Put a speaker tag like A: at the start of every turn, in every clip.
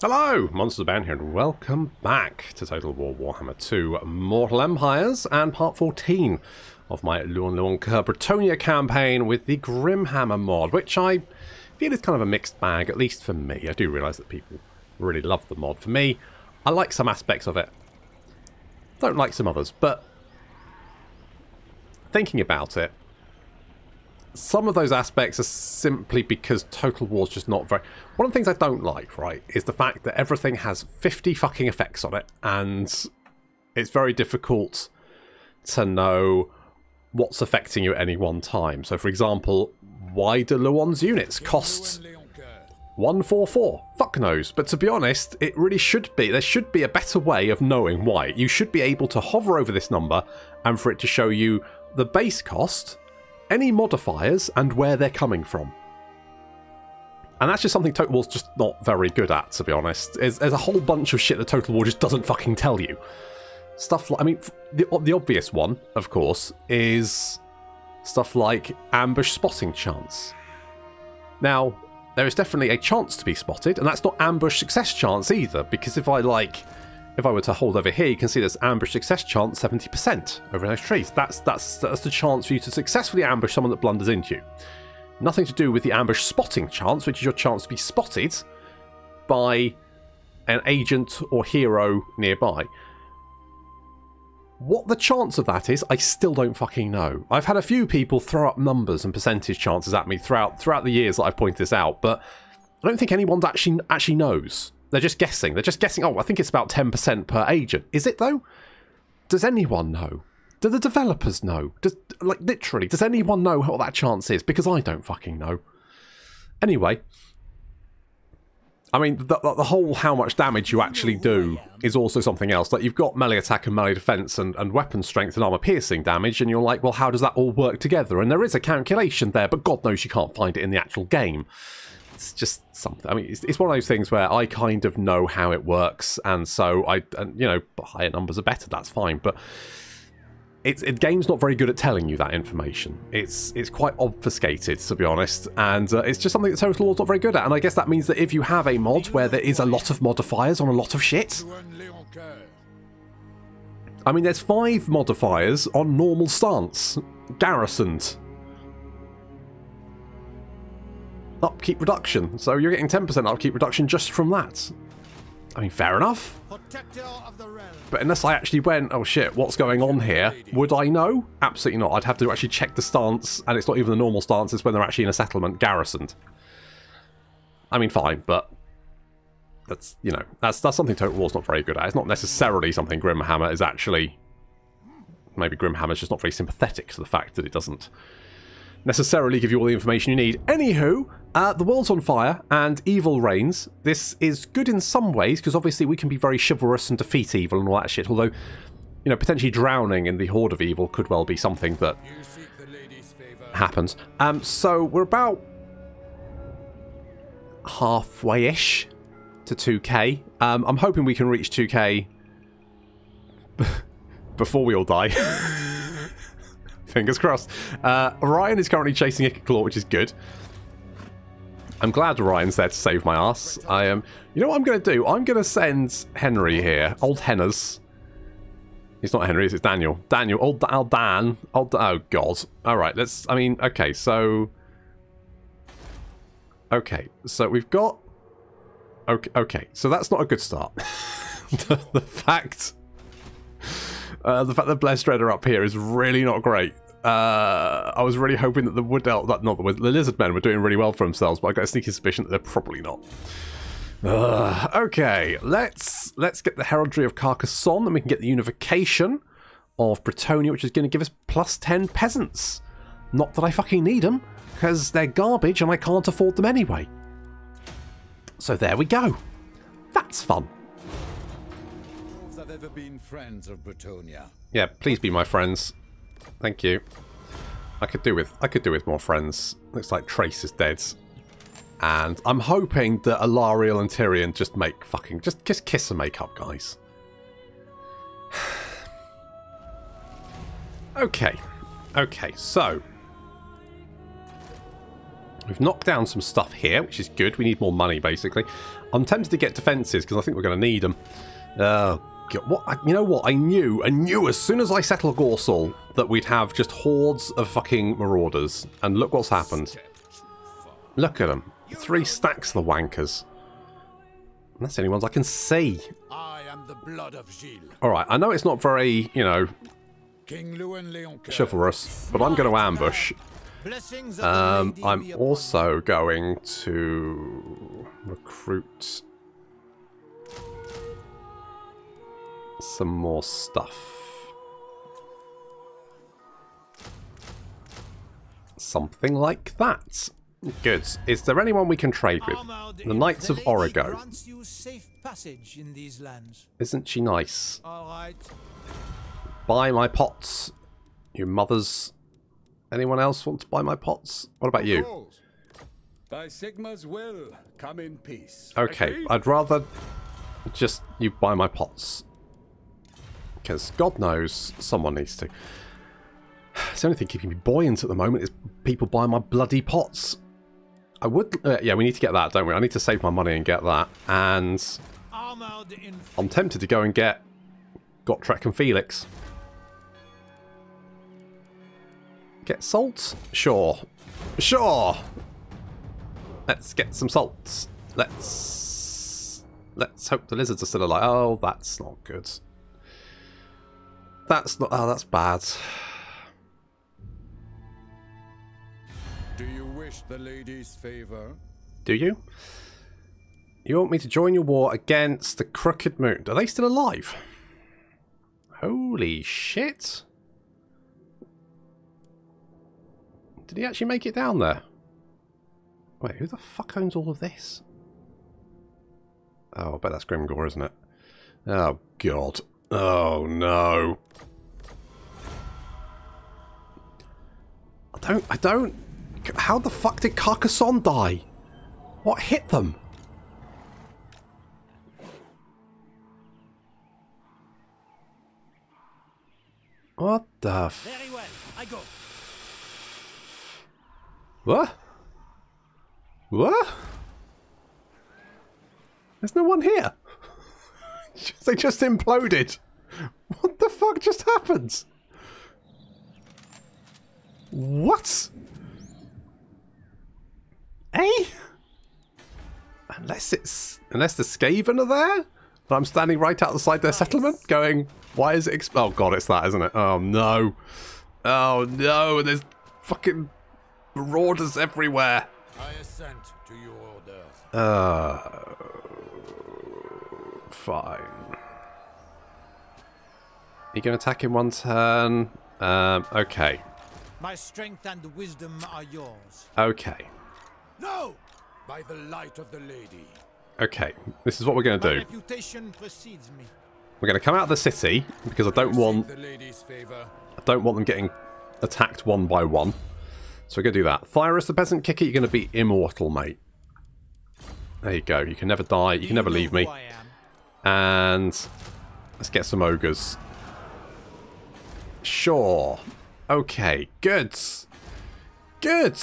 A: Hello, Monsters Abound here, and welcome back to Total War Warhammer 2 Mortal Empires and part 14 of my Louen Louen Bretonnia campaign with the Grimhammer mod, which I feel is kind of a mixed bag, at least for me. I do realise that people really love the mod. For me, I like some aspects of it, don't like some others, but thinking about it, some of those aspects are simply because Total War's just not very... One of the things I don't like, right, is the fact that everything has 50 fucking effects on it, and it's very difficult to know what's affecting you at any one time. So, for example, why do Louen's units cost 144? Fuck knows. But to be honest, it really should be. There should be a better way of knowing why. You should be able to hover over this number and for it to show you the base cost any modifiers and where they're coming from. And that's just something Total War's just not very good at, to be honest. There's, there's, a whole bunch of shit that Total War just doesn't fucking tell you. Stuff like, I mean, the, the obvious one, of course, is stuff like ambush spotting chance. Now, there is definitely a chance to be spotted, and that's not ambush success chance either, because if I, like, if I were to hold over here, you can see there's ambush success chance 70% over those trees. That's, that's, that's the chance for you to successfully ambush someone that blunders into you. Nothing to do with the ambush spotting chance, which is your chance to be spotted by an agent or hero nearby. What the chance of that is, I still don't fucking know. I've had a few people throw up numbers and percentage chances at me throughout throughout the years that I've pointed this out, but I don't think anyone's actually actually knows. They're just guessing. They're just guessing, oh, I think it's about 10% per agent. Is it, though? Does anyone know? Do the developers know? Does, like, literally, does anyone know what that chance is? Because I don't fucking know. Anyway, I mean, the, the, whole how much damage you actually do is also something else. Like, you've got melee attack and melee defense and, and weapon strength and armor piercing damage, and you're like, well, how does that all work together? And there is a calculation there, but God knows you can't find it in the actual game it's just something. I mean, it's, it's one of those things where I kind of know how it works, and so I, and, you know, higher numbers are better. That's fine, but it's it, game's not very good at telling you that information. It's it's quite obfuscated, to be honest, and uh, it's just something that Total War's not very good at. And I guess that means that if you have a mod where there is a lot of modifiers on a lot of shit. I mean, there's five modifiers on normal stance, garrisoned. Upkeep reduction. So you're getting 10% upkeep reduction just from that. I mean, fair enough. But unless I actually went, oh shit, what's going on here? Would I know? Absolutely not. I'd have to actually check the stance, and it's not even the normal stance, it's when they're actually in a settlement garrisoned. I mean, fine, but that's, you know, that's, that's something Total War's not very good at. It's not necessarily something Grimhammer is actually... Maybe Grimhammer's just not very sympathetic to the fact that it doesn't necessarily give you all the information you need. Anywho, uh, the world's on fire and evil reigns. This is good in some ways because obviously we can be very chivalrous and defeat evil and all that shit. Although, you know, potentially drowning in the horde of evil could well be something that happens. Um, so we're about halfway-ish to 2k. Um, I'm hoping we can reach 2k before we all die. Fingers crossed. Uh, is currently chasing Claw, which is good. I'm glad Orion's there to save my ass. I am. Um, you know what I'm going to do? I'm going to send Henry here, old Henners. He's not Henry, it's Daniel. Daniel, old, old Dan. Old, oh, God. All right, let's... I mean, okay, so... Okay, so we've got... Okay, okay so that's not a good start. the, the fact uh, the fact that Blessed Dread are up here is really not great. Uh, I was really hoping that the Wood Elf, that not the, the Lizard Men were doing really well for themselves, but I got a sneaky suspicion that they're probably not. Uh, okay, let's let's get the Heraldry of Carcassonne, and we can get the Unification of Bretonnia, which is going to give us plus 10 peasants. Not that I fucking need them, because they're garbage and I can't afford them anyway. So there we go. That's fun
B: ever been friends of Bretonnia?
A: Yeah, please be my friends. Thank you. I could do with I could do with more friends. Looks like Trace is dead. And I'm hoping that Alarielle and Tyrion just make fucking just just kiss and make up, guys. okay. Okay, so We've knocked down some stuff here, which is good. We need more money, basically. I'm tempted to get defences, because I think we're going to need them. Oh, God. What? I, you know what? I knew, I knew as soon as I settled Gorsal that we'd have just hordes of fucking marauders. And look what's happened. Look at them. Three stacks of the wankers. And that's the only ones I can see.
B: I am the blood of Gilles,
A: Alright, I know it's not very, you know,
B: King Louen Leoncoeur.
A: chivalrous, but I'm going to ambush. Um, I'm also going to recruit some more stuff. Something like that. Good. Is there anyone we can trade with? The Knights of
C: lady
A: Origo.
C: grants you safe passage in these lands.
A: Isn't she nice?
C: All right.
A: Buy my pots. Your mothers. Anyone else want to buy my pots? What about you?
D: By Sigmar's will, come in peace.
A: Okay,
D: Agreed?
A: I'd rather just you buy my pots. Because God knows someone needs to. It's the only thing keeping me buoyant at the moment is people buying my bloody pots. I would... Uh, yeah, we need to get that, don't we? I need to save my money and get that. And I'm tempted to go and get Gotrek and Felix. Get salt? Sure. Sure! Let's get some salts. Let's... Let's hope the lizards are still alive. Oh, that's not good. That's not... Oh, that's bad.
B: Do you wish the lady's favor?
A: Do you? You want me to join your war against the Crooked Moon? Are they still alive? Holy shit. Did he actually make it down there? Wait, who the fuck owns all of this? Oh, I bet that's Grimgor, isn't it? Oh, God. Oh, no. I don't... I don't... How the fuck did Carcassonne die? What hit them? What the f...
C: very well. I go.
A: What? What? There's no one here. they just imploded. What the fuck just happened? What? Eh? Unless it's unless the Skaven are there, but I'm standing right outside their settlement, going, "Why is it?" Exp- oh god, it's that, isn't it? Oh no, oh no, there's fucking marauders everywhere.
B: I assent to your orders.
A: Uh, fine. You can attack in one turn. Um, okay,
C: My strength and wisdom are yours.
A: okay,
B: No! By the light of the lady.
A: okay. This is what we're going to do.
C: reputation precedes me.
A: We're going to come out of the city because I don't want
B: the lady's favor.
A: I don't want them getting attacked one by one. So we're going to do that. Thyrus the Peasant Kicker, you're going to be immortal, mate. There you go. You can never die. You can never leave me.
C: who I am?
A: And let's get some ogres. Sure. Okay. Good. Good.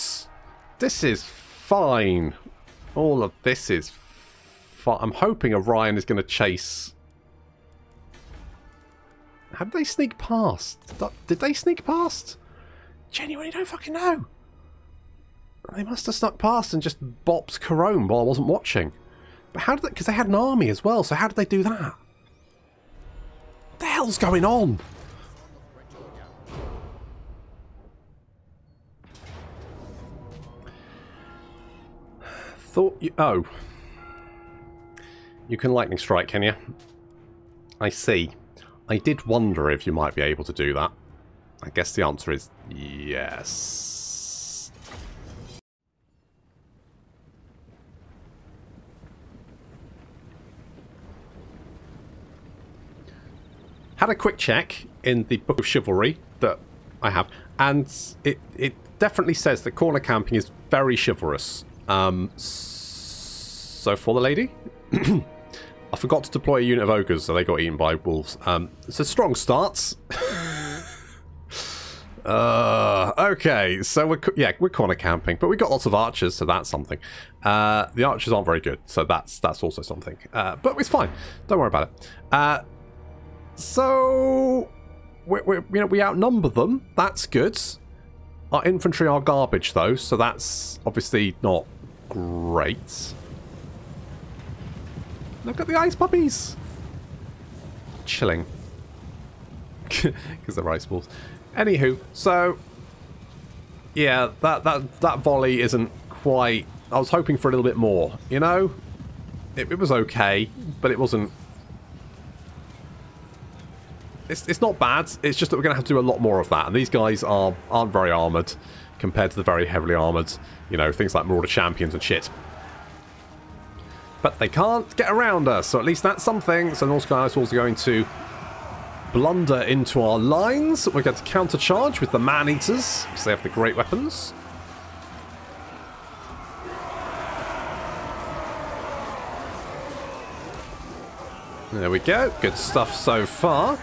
A: This is fine. Oh, All of this is fine. I'm hoping Orion is going to chase... How did they sneak past? Did they sneak past? Genuinely don't fucking know. They must have snuck past and just bopped Couronne while I wasn't watching. But how did they... Because they had an army as well, so how did they do that? What the hell's going on? Thought you... Oh. You can lightning strike, can you? I see. I did wonder if you might be able to do that. I guess the answer is yes. Had a quick check in the Book of Chivalry that I have, and it it definitely says that corner camping is very chivalrous. Um, so for the lady, I forgot to deploy a unit of ogres, so they got eaten by wolves. Um, a strong start. Uh, okay, so we're yeah we're corner camping, but we got lots of archers, so that's something. Uh, the archers aren't very good, so that's that's also something. Uh, but it's fine. Don't worry about it. Uh, so we you know we outnumber them. That's good. Our infantry are garbage though, so that's obviously not great. Look at the ice puppies. Chilling. Because they're ice balls. Anywho, so yeah, that that that volley isn't quite. I was hoping for a little bit more. You know, it, it was okay, but it wasn't. It's it's not bad. It's just that we're going to have to do a lot more of that, and these guys are aren't very armored compared to the very heavily armored. You know, things like Marauder champions and shit. But they can't get around us, so at least that's something. So North Sky Ice Wolves are going to blunder into our lines. We're going to countercharge with the man-eaters, because they have the great weapons. There we go. Good stuff so far.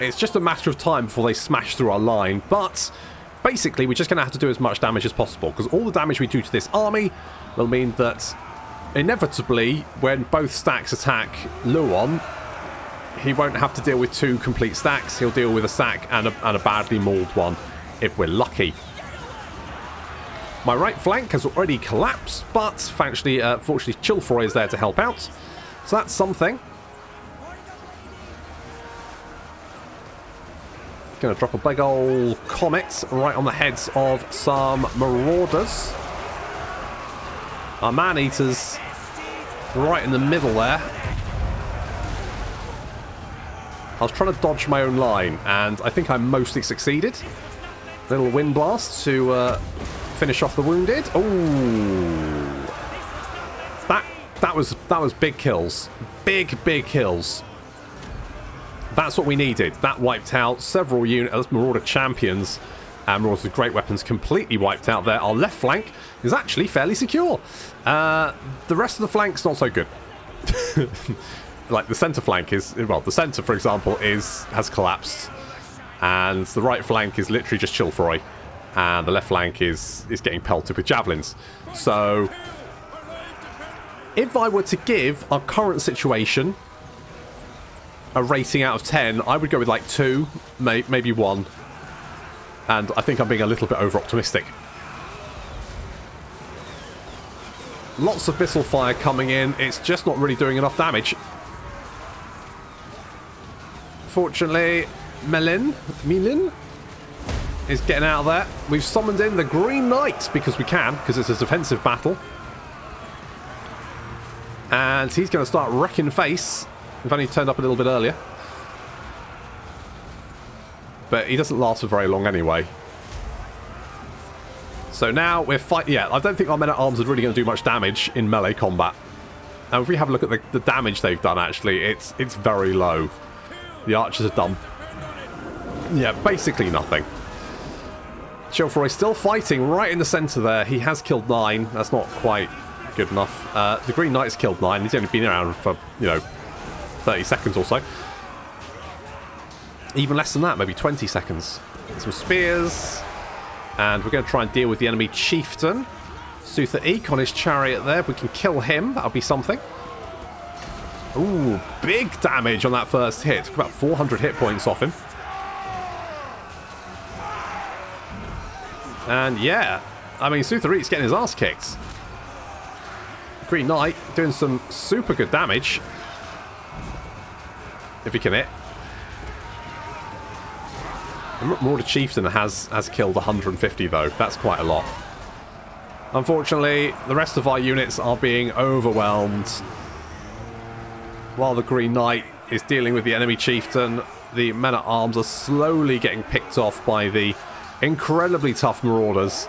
A: It's just a matter of time before they smash through our line, but basically we're just going to have to do as much damage as possible, because all the damage we do to this army will mean that inevitably, when both stacks attack Louen, he won't have to deal with two complete stacks. He'll deal with a stack and a, and a badly mauled one, if we're lucky. My right flank has already collapsed, but thankfully, uh, fortunately, Chilfroy is there to help out. So that's something. Gonna drop a big old comet right on the heads of some marauders. Our man-eaters right in the middle there. I was trying to dodge my own line, and I think I mostly succeeded. Little wind blast to uh, finish off the wounded. Oh, that that was that was big kills, big big kills. That's what we needed. That wiped out several units, Marauder champions, and Marauders with great weapons completely wiped out there. Our left flank is actually fairly secure. Uh, the rest of the flank's not so good. like the center flank is, well, the center, for example, is has collapsed, and the right flank is literally just Chilfroy, and the left flank is is getting pelted with javelins. So, if I were to give our current situation a rating out of 10, I would go with like 2, may maybe 1. And I think I'm being a little bit over-optimistic. Lots of missile fire coming in. It's just not really doing enough damage. Fortunately, Melin, Melin is getting out of there. We've summoned in the Green Knight because we can, because it's a defensive battle. And he's going to start wrecking face. If only turned up a little bit earlier. But he doesn't last for very long anyway. So now we're fighting... Yeah, I don't think our men-at-arms are really going to do much damage in melee combat. And if we have a look at the, the damage they've done, actually, it's it's very low. The archers are done... Yeah, basically nothing. Chilfroy still fighting right in the centre there. He has killed nine. That's not quite good enough. Uh, the Green Knight's killed nine. He's only been around for, you know, 30 seconds or so. Even less than that, maybe 20 seconds. Some spears. And we're going to try and deal with the enemy chieftain. Sutha Eek on his chariot there. If we can kill him, that'll be something. Ooh, big damage on that first hit. About 400 hit points off him. And yeah, I mean, Sutha Eek's getting his ass kicked. Green Knight doing some super good damage. If he can hit. Marauder Chieftain has, has killed 150 though. That's quite a lot. Unfortunately, the rest of our units are being overwhelmed. While the Green Knight is dealing with the enemy Chieftain, the men-at-arms are slowly getting picked off by the incredibly tough Marauders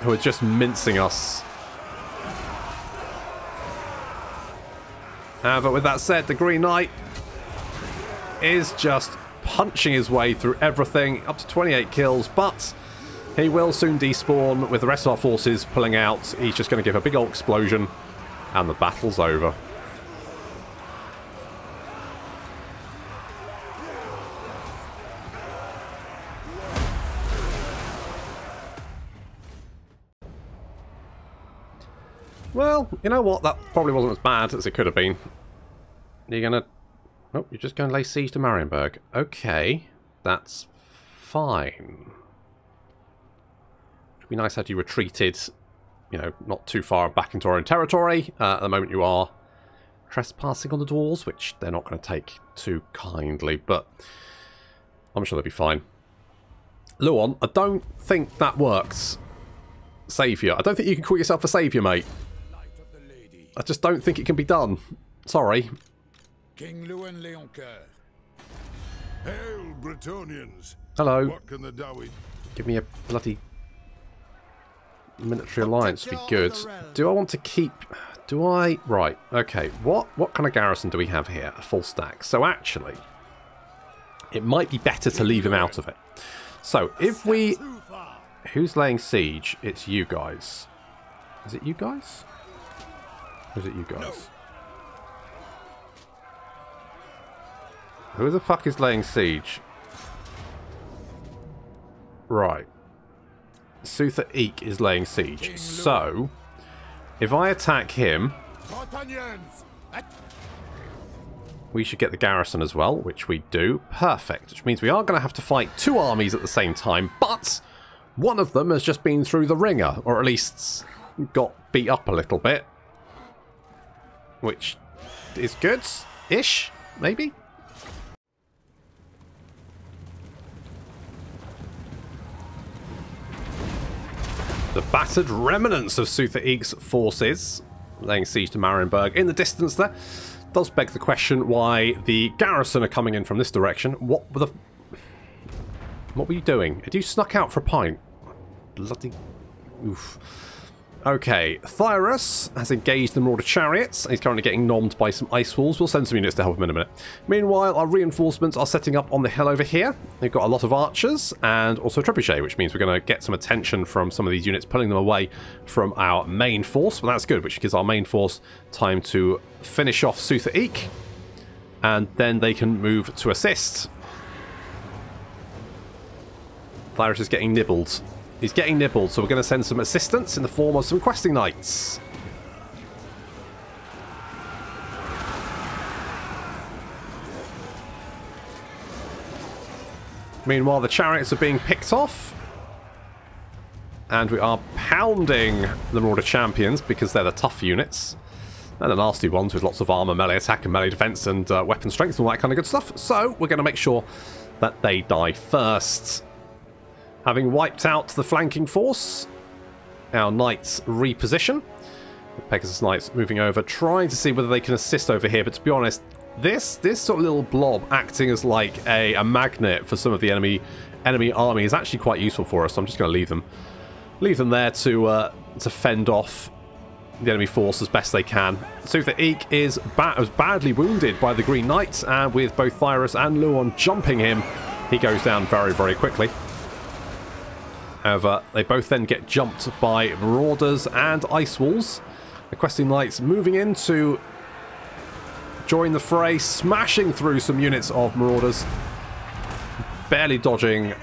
A: who are just mincing us. However, with that said, the Green Knight is just punching his way through everything, up to 28 kills, but he will soon despawn with the rest of our forces pulling out. He's just going to give a big old explosion, and the battle's over. Well, you know what? That probably wasn't as bad as it could have been. You're going to Oh, you're just going to lay siege to Marienburg. Okay, that's fine. It'd be nice had you retreated, you know, not too far back into our own territory. Uh, at the moment you are trespassing on the dwarves, which they're not going to take too kindly, but I'm sure they'll be fine. Louen, I don't think that works. Saviour. I don't think you can call yourself a saviour, mate. I just don't think it can be done. Sorry.
B: King Louen Leoncoeur.
E: Hail, Bretonnians!
A: Hello.
E: What can the
A: Give me a bloody military alliance be good. Do I want to keep... Do I... Right, okay. What, what kind of garrison do we have here? A full stack. So actually, it might be better to leave him out of it. So if we... Who's laying siege? It's you guys. Is it you guys? Or is it you guys? Who the fuck is laying siege? Right. Sutha Eek is laying siege. So, if I attack him, we should get the garrison as well, which we do. Perfect. Which means we are going to have to fight two armies at the same time, but one of them has just been through the ringer, or at least got beat up a little bit. Which is good-ish, maybe? The battered remnants of Sutha Eek's forces laying siege to Marienburg in the distance there does beg the question why the garrison are coming in from this direction. What were the... What were you doing? Had you snuck out for a pint? Bloody... Oof. Okay, Thyrus has engaged the Marauder chariots. He's currently getting nommed by some ice wolves. We'll send some units to help him in a minute. Meanwhile, our reinforcements are setting up on the hill over here. They've got a lot of archers and also trebuchet, which means we're going to get some attention from some of these units, pulling them away from our main force. But that's good, which gives our main force time to finish off Sutha Eek. And then they can move to assist. Thyrus is getting nibbled. He's getting nibbled, so we're going to send some assistance in the form of some questing knights. Meanwhile, the chariots are being picked off. And we are pounding the Marauder champions because they're the tough units. And the nasty ones with lots of armor, melee attack, and melee defense, and uh, weapon strength, and all that kind of good stuff. So, we're going to make sure that they die first. Having wiped out the flanking force, our knights reposition. The Pegasus Knights moving over, trying to see whether they can assist over here. But to be honest, this this sort of little blob acting as like a, a magnet for some of the enemy enemy army is actually quite useful for us. So I'm just going to leave them leave them there to uh, to fend off the enemy force as best they can. Sutha Eek is ba was badly wounded by the Green Knights, and with both Thyrus and Louen jumping him, he goes down very, very quickly. However, they both then get jumped by Marauders and Ice Wolves. The Questing Knights moving in to join the fray, smashing through some units of Marauders. Barely dodging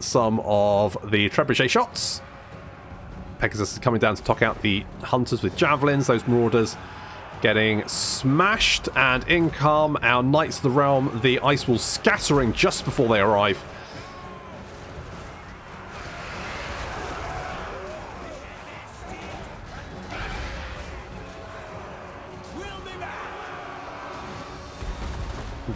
A: some of the trebuchet shots. Pegasus is coming down to talk out the Hunters with Javelins. Those Marauders getting smashed. And in come our Knights of the Realm. The Ice Wolves scattering just before they arrive.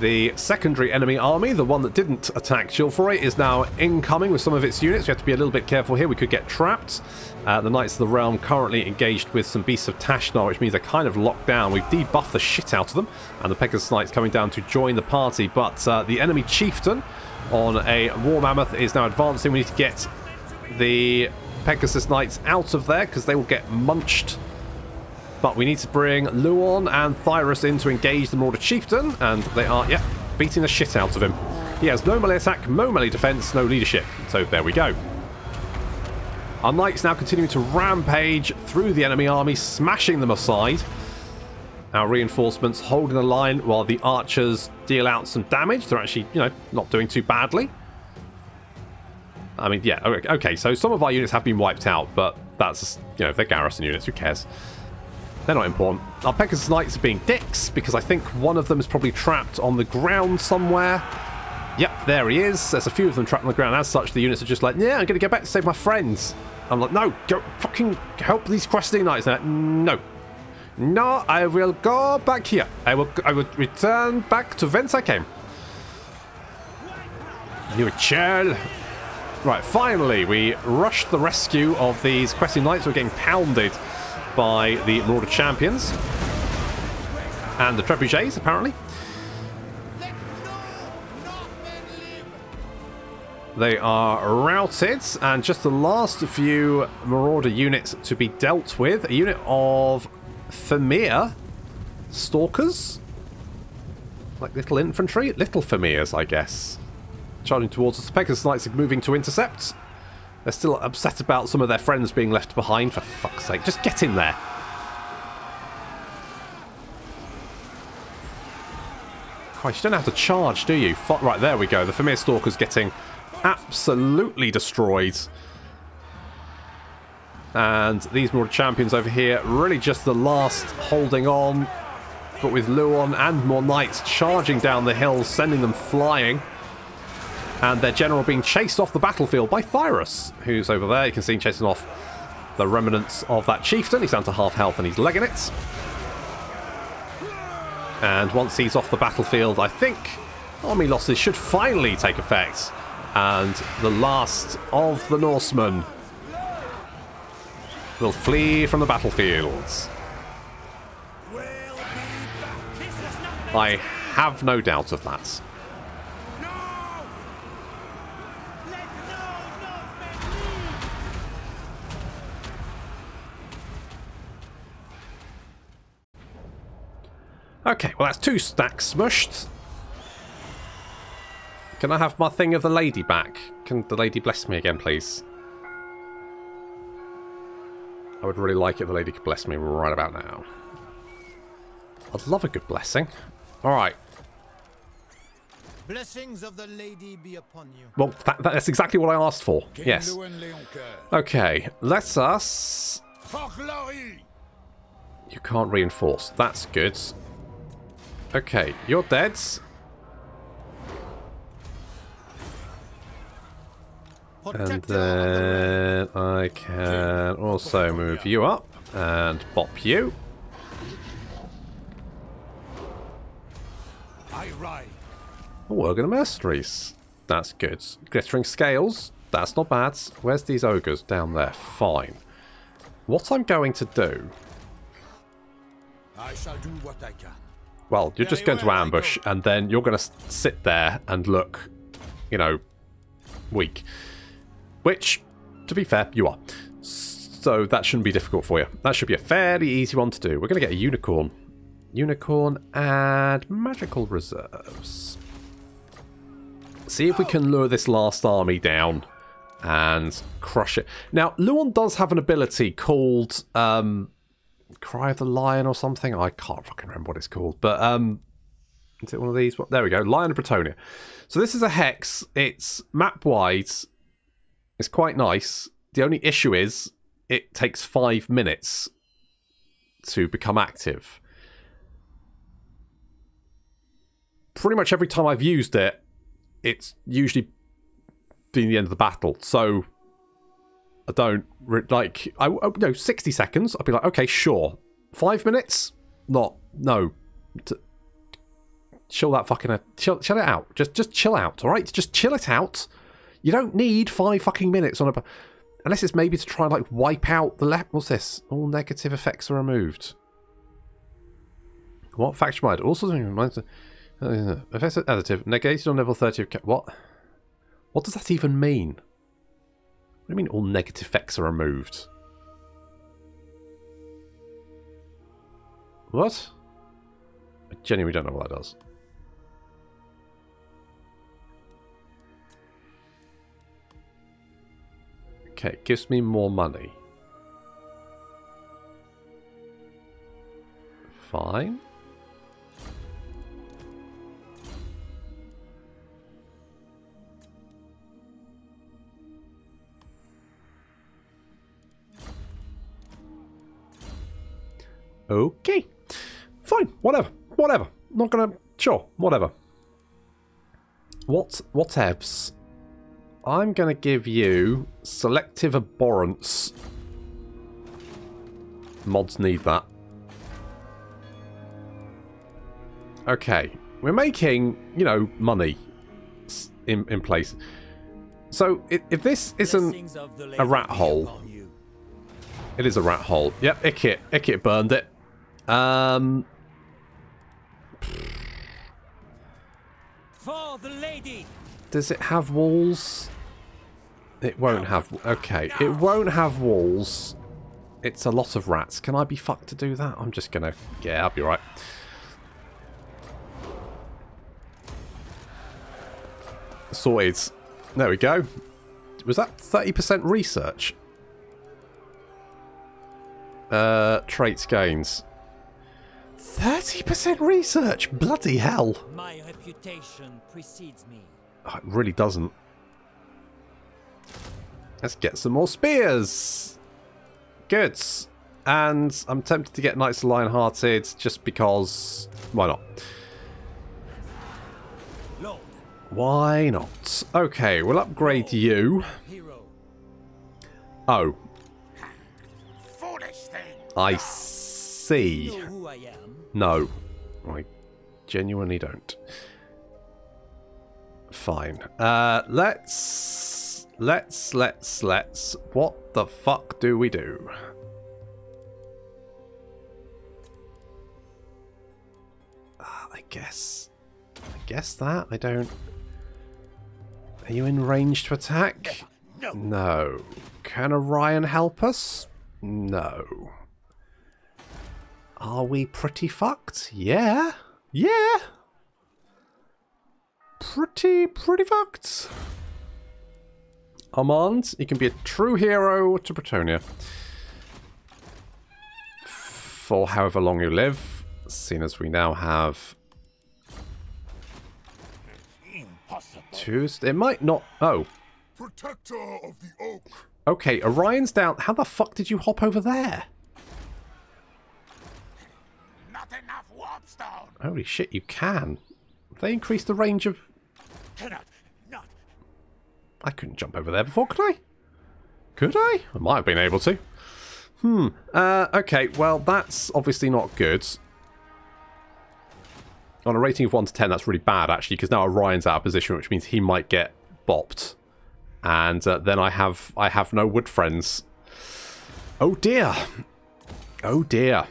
A: The secondary enemy army, the one that didn't attack Chilfroy, is now incoming with some of its units. We have to be a little bit careful here. We could get trapped. Uh, the Knights of the Realm currently engaged with some Beasts of Tashnar, which means they're kind of locked down. We've debuffed the shit out of them. And the Pegasus Knights coming down to join the party. But uh, the enemy chieftain on a War Mammoth is now advancing. We need to get the Pegasus Knights out of there because they will get munched but we need to bring Louen and Thyrus in to engage the Marauder Chieftain, and they are, yeah, beating the shit out of him. He has no melee attack, no melee defense, no leadership. So there we go. Our knights now continuing to rampage through the enemy army, smashing them aside. Our reinforcements holding the line while the archers deal out some damage. They're actually, you know, not doing too badly. I mean, yeah, okay, so some of our units have been wiped out, but that's, you know, they're garrison units, who cares? They're not important. Our Pegasus Knights are being dicks because I think one of them is probably trapped on the ground somewhere. Yep, there he is. There's a few of them trapped on the ground. As such, the units are just like, yeah, I'm going to get back to save my friends. I'm like, no, go fucking help these questing knights. Like, no. No, I will go back here. I will I will return back to whence I came. You chill. Right, finally, we rushed the rescue of these questing knights who are getting pounded by the Marauder champions. And the trebuchets, apparently. They are routed, and just the last few Marauder units to be dealt with. A unit of Fimir Stalkers? Like little infantry? Little Fimirs, I guess. Charging towards us. The Pegasus Knights are moving to intercept. They're still upset about some of their friends being left behind, for fuck's sake. Just get in there. Christ, you don't have to charge, do you? Fuck, right, there we go. The Fimir Stalker's getting absolutely destroyed. And these more champions over here, really just the last holding on. But with Louen and more knights charging down the hill, sending them flying. And their general being chased off the battlefield by Thyrus, who's over there. You can see him chasing off the remnants of that chieftain. He's down to half health and he's legging it. And once he's off the battlefield, I think army losses should finally take effect. And the last of the Norsemen will flee from the battlefields. I have no doubt of that. Okay, well that's two stacks smushed. Can I have my thing of the lady back? Can the lady bless me again, please? I would really like it if the lady could bless me right about now. I'd love a good blessing. Alright.
C: Blessings of the lady be upon you.
A: Well, that, that's exactly what I asked for. Yes. Okay, let us...
E: For glory!
A: You can't reinforce. That's good. Okay, you're dead. And
C: Protector of the realm.
A: then I can also move you up and bop you. Oh, Worgen Mercenaries. That's good. Glittering Scales. That's not bad. Where's these ogres? Down there. Fine. What I'm going to do...
E: I shall do what I can.
A: Well, you're just going to ambush, and then you're going to sit there and look, you know, weak. Which, to be fair, you are. So that shouldn't be difficult for you. That should be a fairly easy one to do. We're going to get a unicorn. Unicorn and magical reserves. See if we can lure this last army down and crush it. Now, Louen does have an ability called um, Cry of the Lion or something. I can't fucking remember what it's called. But um, is it one of these? There we go. Lion of Bretonnia. So this is a hex. It's map wide. It's quite nice. The only issue is it takes five minutes to become active. Pretty much every time I've used it, it's usually been the end of the battle. So I don't like. I no sixty seconds. I'd be like, okay, sure. Five minutes? Not no. T- chill that fucking chill, chill it out. Just just chill out. All right, just chill it out. You don't need five fucking minutes on a. Unless it's maybe to try and like wipe out the left. What's this? All negative effects are removed. What faction wide? Also reminds. Uh, effects additive negated on level thirty. Of what? What does that even mean? You mean all negative effects are removed? What? I genuinely don't know what that does. Okay, it gives me more money. Fine. Okay. Fine. Whatever. Whatever. Not gonna... Sure. Whatever. What... Whatevs. I'm gonna give you selective abhorrence. Mods need that. Okay. We're making, you know, money in, in place. So, if, if this isn't
C: Blessings of the
A: a rat hole, it is a rat hole. Yep, Ikit. Ikit burned it. Um,
C: For the lady!
A: does it have walls? It won't have... Okay, it won't have walls. It's a lot of rats. Can I be fucked to do that? I'm just gonna... Yeah, I'll be right. Sorted. There we go. Was that 30% research? Uh, traits gains. 30% research? Bloody hell.
C: My reputation precedes me.
A: Oh, it really doesn't. Let's get some more spears. Good. And I'm tempted to get Knights of Lionhearted just because... Why not?
C: Lord,
A: Why not? Okay, we'll upgrade you.
C: hero,
A: Oh,
E: Foolish thing.
A: I see.
C: Know who I am.
A: No. I genuinely don't. Fine. Uh, let's... Let's, let's, let's... What the fuck do we do? Ah, I guess... I guess that. I don't... Are you in range to attack?
E: No.
A: No. Can Orion help us? No. Are we pretty fucked? Yeah. Yeah. Pretty, pretty fucked. Armand, you can be a true hero to Bretonnia. For however long you live, seeing as we now have
E: Impossible.
A: two... It might not... Oh.
E: Protector of the oak.
A: Okay, Orion's down... How the fuck did you hop over there?
E: Enough warpstone.
A: Holy shit, you can. They increase the range of...
E: Cannot. Not.
A: I couldn't jump over there before, could I? Could I? I might have been able to. Hmm. Uh, okay, well, that's obviously not good. On a rating of 1 to 10, that's really bad, actually, because now Orion's out of position, which means he might get bopped. And uh, then I have I have no wood friends. Oh, dear. Oh, dear.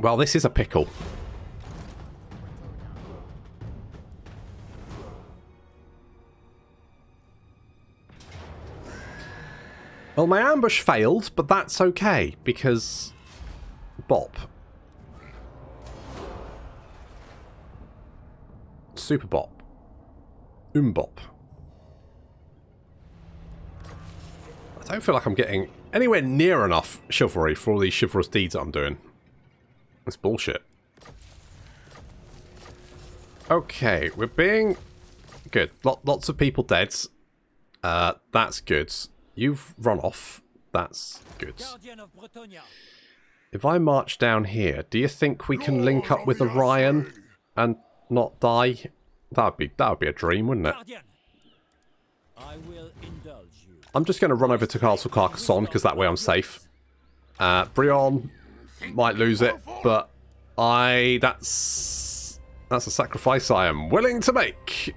A: Well, this is a pickle. Well, my ambush failed, but that's okay, because... Bop. Super Bop. Umbop. I don't feel like I'm getting anywhere near enough chivalry for all these chivalrous deeds that I'm doing. That's bullshit. Okay, we're being... Good. Lot, lots of people dead. Uh, that's good. You've run off. That's good.
C: guardian of Bretonnia.
A: If I march down here, do you think we can link up with Orion and not die? That'd be that would be a dream, wouldn't it?
C: I will indulge you.
A: I'm just going to run over to Castle Carcassonne because that way I'm safe. Uh, Brionne might lose it, but I that's that's a sacrifice I am willing to make.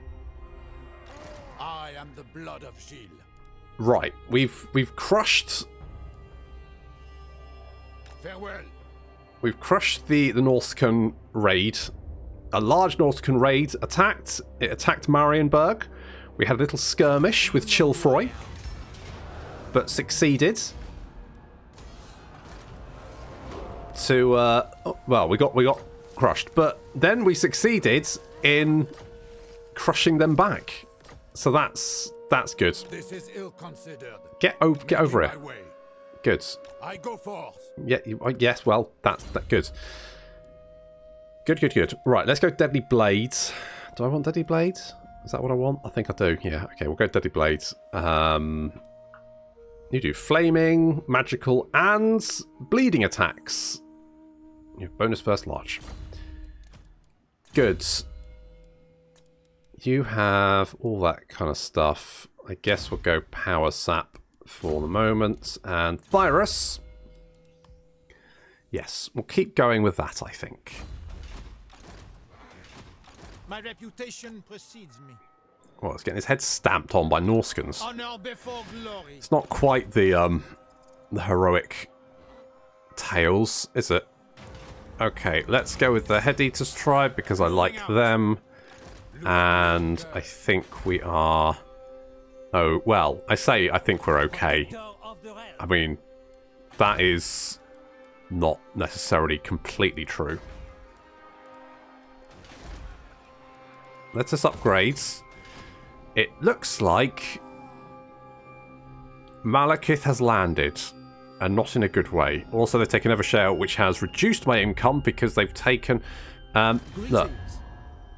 E: I am the blood of Gilles.
A: Right, we've we've crushed
E: Farewell.
A: We've crushed the, the Norscan raid. A large Norscan raid attacked. It attacked Marienburg. We had a little skirmish with Chilfroy. But succeeded. To, uh, oh, well, we got, we got crushed. But then we succeeded in crushing them back. So that's, that's good.
E: This is ill considered.
A: Get, over, get over it. Good.
E: I go forth.
A: Yeah, you- uh, yes, well, that's that good. Good, good, good. Right, let's go Deadly Blades. Do I want Deadly Blades? Is that what I want? I think I do. Yeah, okay, we'll go Deadly Blades. Um, you do flaming, magical, and bleeding attacks. Bonus first large. Good. You have all that kind of stuff. I guess we'll go power sap for the moment. And virus. Yes, we'll keep going with that, I think.
E: My reputation precedes me.
A: Well, it's getting his head stamped on by Norscans.
E: Honor before glory.
A: It's not quite the um the heroic tales, is it? Okay, let's go with the Head Eaters tribe because I like them. And I think we are... Oh, well, I say I think we're okay. I mean, that is not necessarily completely true. Let us upgrade. It looks like Malekith has landed, and not in a good way. Also, they've taken Evershale, which has reduced my income because they've taken... Um, look,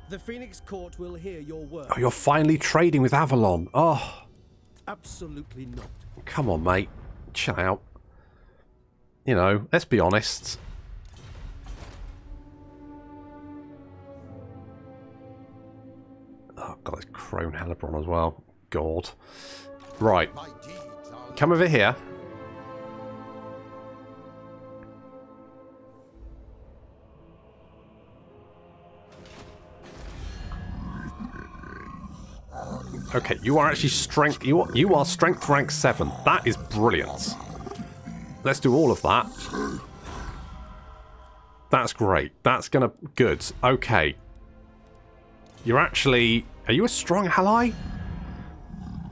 F: The Phoenix Court will hear your word.
A: oh, you're finally trading with Avelorn. Oh,
F: Absolutely not.
A: come on, mate. Chill out. You know, let's be honest. Oh, God, there's Crone Hellebron as well. God. Right,
E: My deeds are
A: come over here. Okay, you are actually strength. You are, you are strength rank seven. That is brilliant. Let's do all of that. That's great. That's gonna good. Okay. You're actually. Are you a strong ally?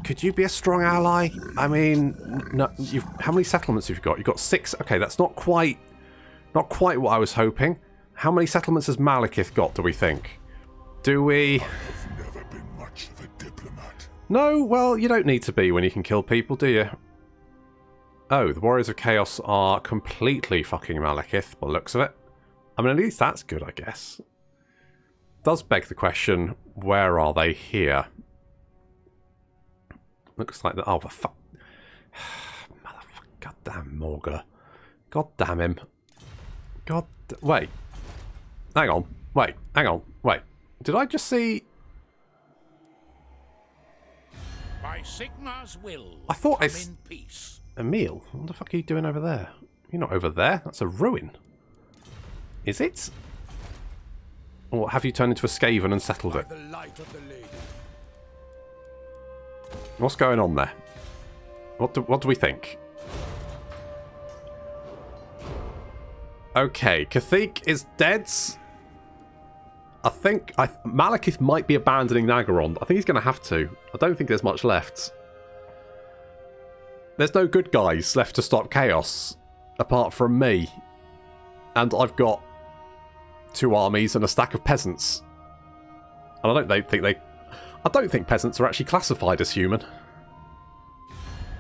A: Could you be a strong ally? I mean, no. You've how many settlements have you got? You've got six. Okay, that's not quite, not quite what I was hoping. How many settlements has Malekith got? Do we think? Do we? No, well, you don't need to be when you can kill people, do you? Oh, the Warriors of Chaos are completely fucking Malekith, by looks of it. I mean, at least that's good, I guess. Does beg the question, where are they here? Looks like the... Oh, the fuck... Goddamn Morga. God damn him. God... Wait. Hang on. Wait. Hang on. Wait. Did I just see...
E: by will.
A: I thought I
E: in peace.
A: Emil, what the fuck are you doing over there? You're not over there. That's a ruin. Is it? Or have you turned into a Skaven and settled
E: By
A: it?
E: the light of the lady.
A: What's going on there? What do, what do we think? Okay, Kathik is dead. I think I, Malekith might be abandoning Naggaroth. I think he's going to have to. I don't think there's much left. There's no good guys left to stop chaos, apart from me. And I've got two armies and a stack of peasants. And I don't they think they... I don't think peasants are actually classified as human.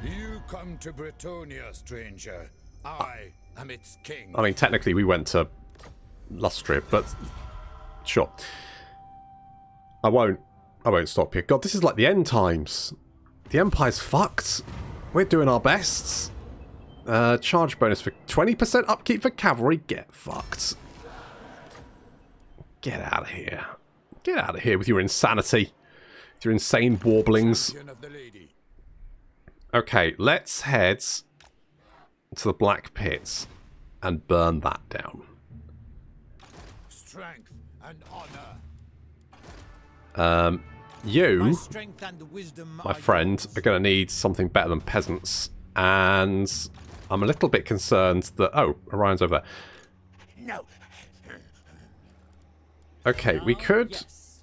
E: You come to Bretonnia, stranger. I am its king.
A: I mean, technically we went to Lustria, but sure. I won't. I won't stop here. God, this is like the end times. The Empire's fucked. We're doing our best. Uh, charge bonus for 20% upkeep for cavalry. Get fucked. Get out of here. Get out of here with your insanity. With your insane warblings.
E: Champion of the lady.
A: Okay, let's head to the Black Pits and burn that down.
E: Strength and honor.
A: Um, you,
E: My
A: my
E: are
A: friend, are going to need something better than peasants. And I'm a little bit concerned that... Oh, Orion's over there.
E: No.
A: Okay, we could...
C: Yes.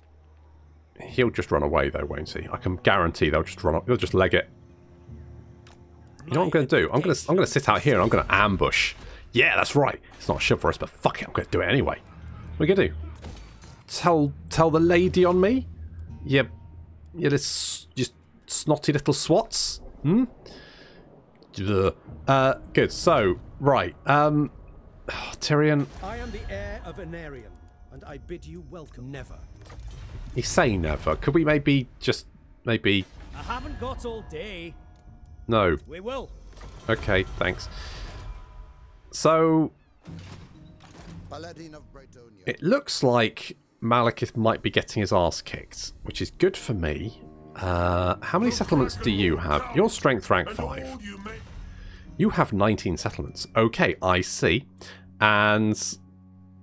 A: He'll just run away, though, won't he? I can guarantee they'll just run. Up. They'll just leg it. You know what I'm going to do? I'm going to I'm going to sit out here and I'm going to ambush. Yeah, that's right. It's not chivalrous, but fuck it, I'm going to do it anyway. What are you going to do? Tell tell the lady on me? You you just just snotty little swats? Hmm. Uh, good. So right. Um, Tyrion.
F: I am the heir of Aenarion, and I bid you welcome. Never.
A: You say never. Could we maybe just maybe
C: I haven't got all day.
A: no?
C: We will.
A: Okay, thanks. So,
G: Paladin of Bretonnia.
A: It looks like Malekith might be getting his ass kicked, which is good for me. Uh, how many settlements do you have? Your strength rank 5. You have 19 settlements. Okay, I see. And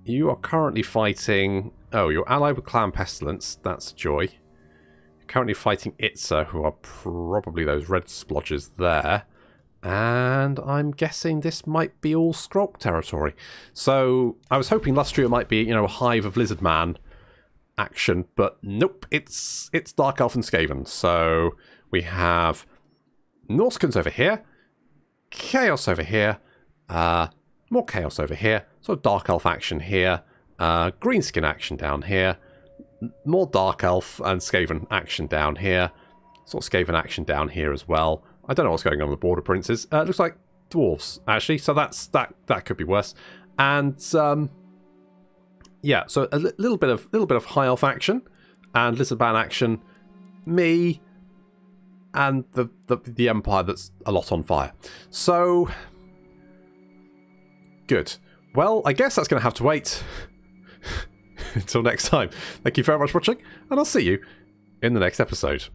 A: you are currently fighting... Oh, you're allied with Clan Pestilens. That's a joy. You're currently fighting Itza, who are probably those red splodges there. And I'm guessing this might be all Skrolk territory. So I was hoping Lustria might be, you know, a hive of Lizard Man action, but nope, it's it's Dark Elf and Skaven. So we have Norscans over here, Chaos over here, uh, more Chaos over here, sort of Dark Elf action here, uh, Greenskin action down here, more Dark Elf and Skaven action down here, sort of Skaven action down here as well. I don't know what's going on with the Border Princes. Uh, it looks like dwarves actually, so that's that that could be worse. And um, yeah, so a li- little bit of little bit of high elf action and Lizardman action. Me and the, the the Empire that's a lot on fire. So good. Well, I guess that's going to have to wait until next time. Thank you very much for watching, and I'll see you in the next episode.